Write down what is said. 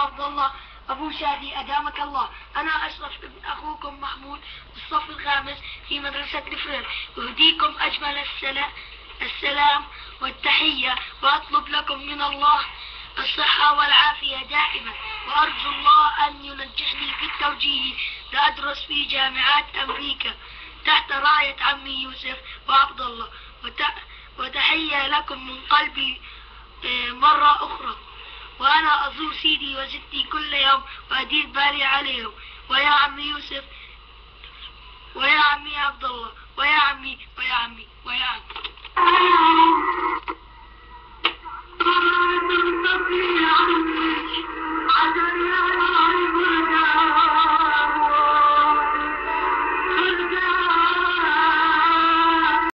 عبد الله. أبو شادي أدامك الله. أنا أشرف ابن أخوكم محمود بالصف الخامس في مدرسة الفريم أهديكم أجمل السلام, والتحية وأطلب لكم من الله الصحة والعافية دائما. وأرجو الله أن ينجحني في التوجيه. لأدرس في جامعات أمريكا تحت راية عمي يوسف وعبد الله وتحية لكم من قلبي آه، مرة أخرى. وأنا أزور سيدي كل ردي بالي ويا عمي يوسف ويا عمي عبد الله ويا عمي ويا عمي ويا عمي. آه.